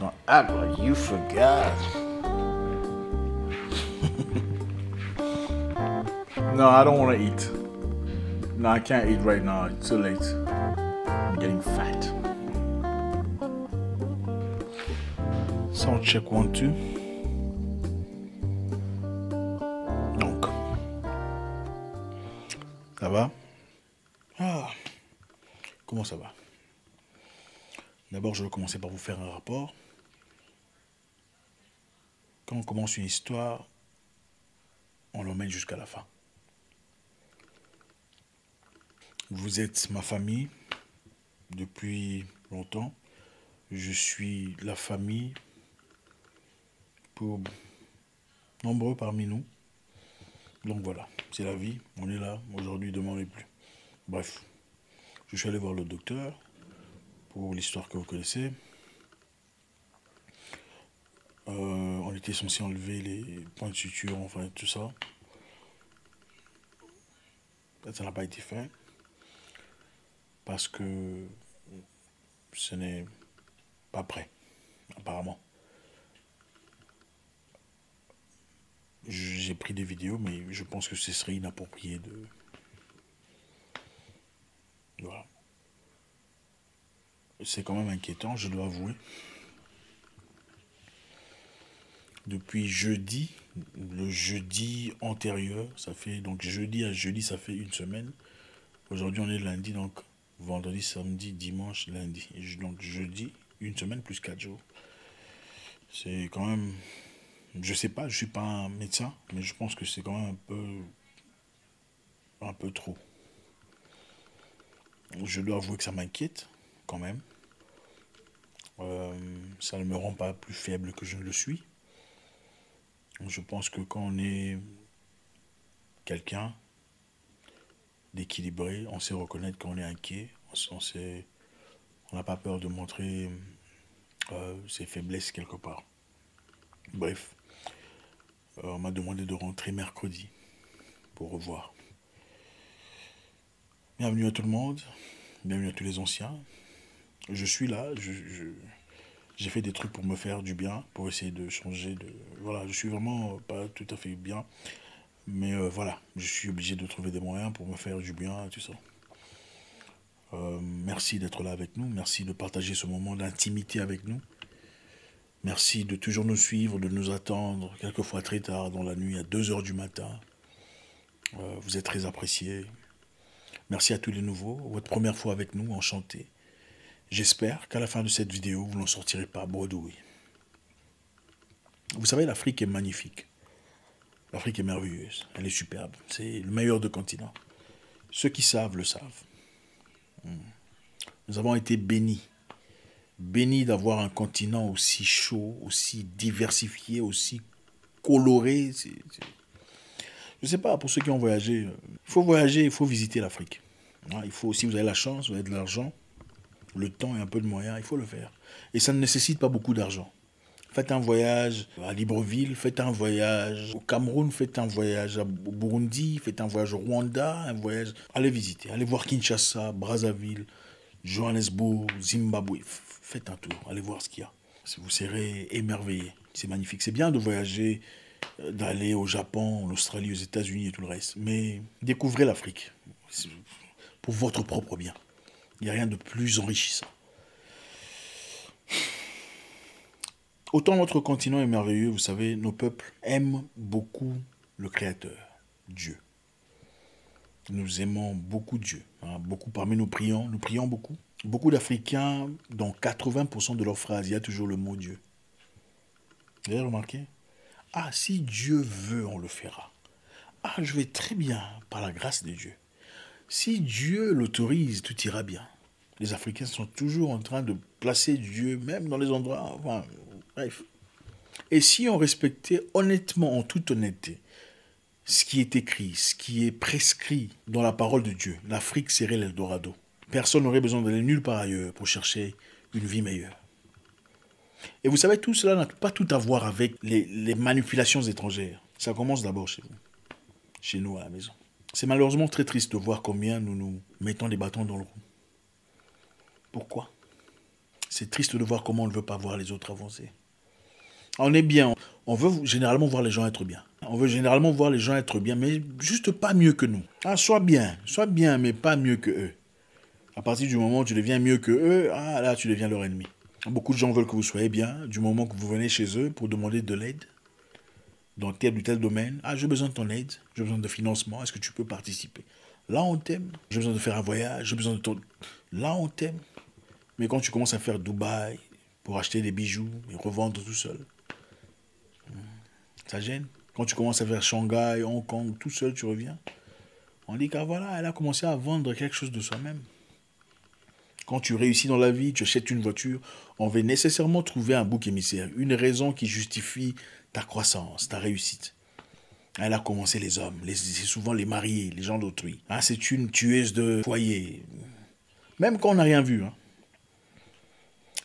Don't act like you forgot. no, I don't want to eat. No, I can't eat right now. It's too late. I'm getting fat. Sound check one, two. Donc, ça va? Ah, comment ça va? D'abord, je vais commencer par vous faire un rapport. Quand on commence une histoire, on l'emmène jusqu'à la fin. Vous êtes ma famille depuis longtemps. Je suis la famille pour nombreux parmi nous. Donc voilà, c'est la vie. On est là. Aujourd'hui, demain, on plus. Bref, je suis allé voir le docteur pour l'histoire que vous connaissez. Euh, on était censé enlever les points de suture, enfin tout ça. Ça n'a pas été fait parce que ce n'est pas prêt, apparemment. J'ai pris des vidéos, mais je pense que ce serait inapproprié de... Voilà. C'est quand même inquiétant, je dois avouer. Depuis jeudi, le jeudi antérieur, ça fait donc jeudi à jeudi, ça fait une semaine. Aujourd'hui, on est lundi, donc vendredi, samedi, dimanche, lundi. donc jeudi, une semaine plus quatre jours. C'est quand même. Je sais pas, je suis pas un médecin, mais je pense que c'est quand même un peu. un peu trop. Je dois avouer que ça m'inquiète, quand même. Euh, ça ne me rend pas plus faible que je ne le suis. Je pense que quand on est quelqu'un d'équilibré, on sait reconnaître qu'on est inquiet, on on n'a pas peur de montrer euh, ses faiblesses quelque part. Bref, euh, on m'a demandé de rentrer mercredi pour revoir. Bienvenue à tout le monde, bienvenue à tous les anciens. Je suis là, j'ai fait des trucs pour me faire du bien, pour essayer de changer de... Voilà, je suis vraiment pas tout à fait bien. Mais euh, voilà, je suis obligé de trouver des moyens pour me faire du bien, tout ça. Euh, merci d'être là avec nous. Merci de partager ce moment d'intimité avec nous. Merci de toujours nous suivre, de nous attendre, quelquefois très tard dans la nuit, à 2 heures du matin. Euh, vous êtes très appréciés. Merci à tous les nouveaux. Votre première fois avec nous, enchanté. J'espère qu'à la fin de cette vidéo, vous n'en sortirez pas bredouille. Vous savez, l'Afrique est magnifique. L'Afrique est merveilleuse. Elle est superbe. C'est le meilleur de continents. Ceux qui savent le savent. Hmm. Nous avons été bénis. Bénis d'avoir un continent aussi chaud, aussi diversifié, aussi coloré. Je ne sais pas, pour ceux qui ont voyagé, euh, il faut voyager, il faut visiter l'Afrique. Hein, il faut, si vous avez la chance, vous avez de l'argent, le temps et un peu de moyens, il faut le faire. Et ça ne nécessite pas beaucoup d'argent. Faites un voyage à Libreville, faites un voyage au Cameroun, faites un voyage au Burundi, faites un voyage au Rwanda, un voyage. Allez visiter, allez voir Kinshasa, Brazzaville, Johannesburg, Zimbabwe. Faites un tour, allez voir ce qu'il y a. Vous serez émerveillé. C'est magnifique. C'est bien de voyager, euh, d'aller au Japon, en Australie, aux États-Unis et tout le reste. Mais découvrez l'Afrique pour votre propre bien. Il n'y a rien de plus enrichissant. Autant notre continent est merveilleux, vous savez, nos peuples aiment beaucoup le Créateur, Dieu. Nous aimons beaucoup Dieu. Hein. Beaucoup parmi nous prions, nous prions beaucoup. Beaucoup d'Africains, dans 80% de leurs phrases, il y a toujours le mot Dieu. Vous avez remarqué? Ah, si Dieu veut, on le fera. Ah, je vais très bien par la grâce de Dieu. Si Dieu l'autorise, tout ira bien. Les Africains sont toujours en train de placer Dieu, même dans les endroits. Enfin, Bref. Et si on respectait honnêtement, en toute honnêteté, ce qui est écrit, ce qui est prescrit dans la parole de Dieu, l'Afrique serait l'Eldorado. Personne n'aurait besoin d'aller nulle part ailleurs pour chercher une vie meilleure. Et vous savez, tout cela n'a pas tout à voir avec les, manipulations étrangères. Ça commence d'abord chez vous, chez nous à la maison. C'est malheureusement très triste de voir combien nous nous mettons des bâtons dans le roue. Pourquoi? C'est triste de voir comment on ne veut pas voir les autres avancer. On est bien. On veut généralement voir les gens être bien. On veut généralement voir les gens être bien, mais juste pas mieux que nous. Ah, sois bien, sois bien, mais pas mieux que eux. À partir du moment où tu deviens mieux que eux, ah là, tu deviens leur ennemi. Beaucoup de gens veulent que vous soyez bien du moment que vous venez chez eux pour demander de l'aide dans tel ou tel domaine. Ah, j'ai besoin de ton aide, j'ai besoin de financement, est-ce que tu peux participer? Là, on t'aime. J'ai besoin de faire un voyage, j'ai besoin de ton... Là, on t'aime. Mais quand tu commences à faire Dubaï pour acheter des bijoux et revendre tout seul, ça gêne. Quand tu commences à faire Shanghai, Hong Kong, tout seul, tu reviens. On dit qu'à voilà, elle a commencé à vendre quelque chose de soi-même. Quand tu réussis dans la vie, tu achètes une voiture, on va nécessairement trouver un bouc émissaire, une raison qui justifie ta croissance, ta réussite. Elle a commencé les hommes, c'est souvent les mariés, les gens d'autrui. Ah, c'est une tueuse de foyer. Même quand on n'a rien vu. Hein.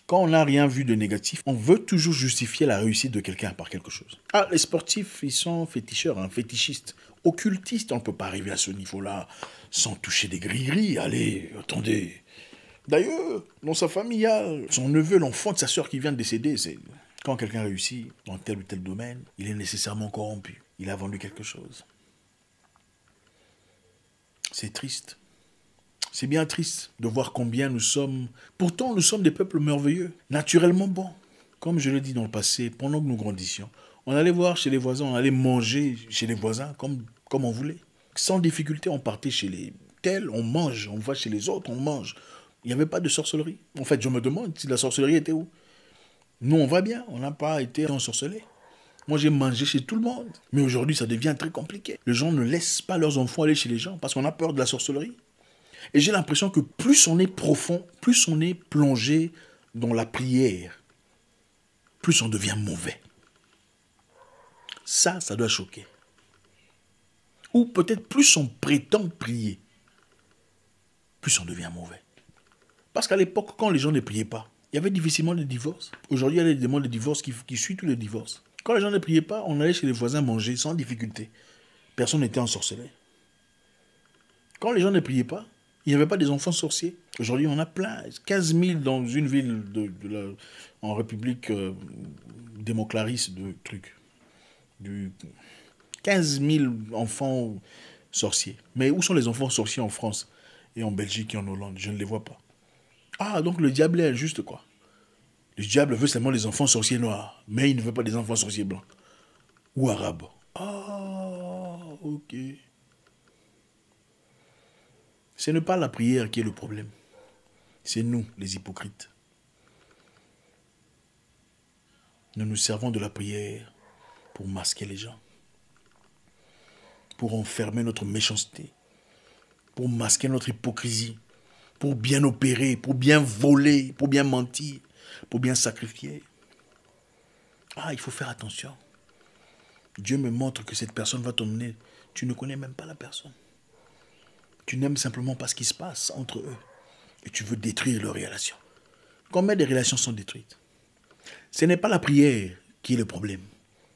Quand on n'a rien vu de négatif, on veut toujours justifier la réussite de quelqu'un par quelque chose. Ah, les sportifs, ils sont féticheurs, hein, fétichistes, occultistes. On ne peut pas arriver à ce niveau-là sans toucher des gris-gris. Allez, attendez. D'ailleurs, dans sa famille, il y a son neveu, l'enfant de sa soeur qui vient de décéder. Quand quelqu'un réussit dans tel ou tel domaine, il est nécessairement corrompu. Il a vendu quelque chose. C'est triste. C'est bien triste de voir combien nous sommes. Pourtant, nous sommes des peuples merveilleux, naturellement bons. Comme je l'ai dit dans le passé, pendant que nous grandissions, on allait voir chez les voisins, on allait manger chez les voisins comme, comme on voulait. Sans difficulté, on partait chez les tels, on mange, on va chez les autres, on mange. Il n'y avait pas de sorcellerie. En fait, je me demande si la sorcellerie était où. Nous, on va bien, on n'a pas été ensorcelés. Moi, j'ai mangé chez tout le monde. Mais aujourd'hui, ça devient très compliqué. Les gens ne laissent pas leurs enfants aller chez les gens parce qu'on a peur de la sorcellerie. Et j'ai l'impression que plus on est profond, plus on est plongé dans la prière, plus on devient mauvais. Ça, ça doit choquer. Ou peut-être plus on prétend prier, plus on devient mauvais. Parce qu'à l'époque, quand les gens ne priaient pas, il y avait difficilement des divorces. Aujourd'hui, il y a des demandes de divorce qui, qui suivent tous les divorces. Quand les gens ne priaient pas, on allait chez les voisins manger sans difficulté. Personne n'était ensorcelé. Quand les gens ne priaient pas, il n'y avait pas des enfants sorciers. Aujourd'hui, on a plein. 15 000 dans une ville de, en République euh, démoclariste de trucs. Du 15 000 enfants sorciers. Mais où sont les enfants sorciers en France et en Belgique et en Hollande? Je ne les vois pas. Ah, donc le diable est juste quoi. Le diable veut seulement les enfants sorciers noirs, mais il ne veut pas des enfants sorciers blancs. Ou arabes. Ah, ok. Ce n'est pas la prière qui est le problème. C'est nous, les hypocrites. Nous nous servons de la prière pour masquer les gens, pour enfermer notre méchanceté, pour masquer notre hypocrisie, pour bien opérer, pour bien voler, pour bien mentir, pour bien sacrifier. Ah, il faut faire attention. Dieu me montre que cette personne va t'emmener. Tu ne connais même pas la personne. Tu n'aimes simplement pas ce qui se passe entre eux. Et tu veux détruire leurs relations. Combien des relations sont détruites? Ce n'est pas la prière qui est le problème.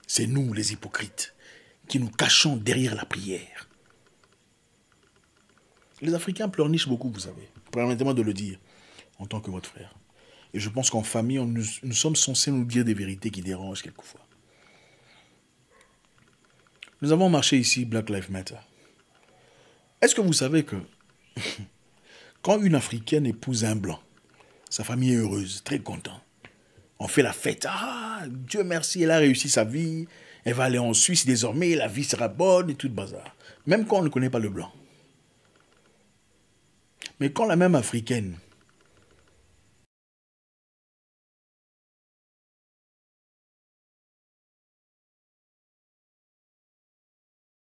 C'est nous, les hypocrites, qui nous cachons derrière la prière. Les Africains pleurnichent beaucoup, vous savez. Permettez-moi de le dire, en tant que votre frère. Et je pense qu'en famille, nous, nous, sommes censés nous dire des vérités qui dérangent quelquefois. Nous avons marché ici Black Lives Matter. Est-ce que vous savez que quand une Africaine épouse un blanc, sa famille est heureuse, très contente. On fait la fête. Ah, Dieu merci, elle a réussi sa vie. Elle va aller en Suisse désormais, la vie sera bonne et tout le bazar. Même quand on ne connaît pas le blanc. Mais quand la même Africaine